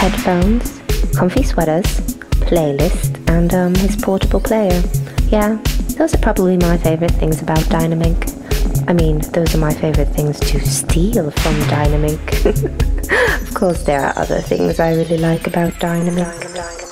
headphones, comfy sweaters, playlist, and um, his portable player. Yeah, those are probably my favorite things about Dyna Mink. I mean, those are my favorite things to steal from Dyna Mink. of course, there are other things I really like about Dyna Mink.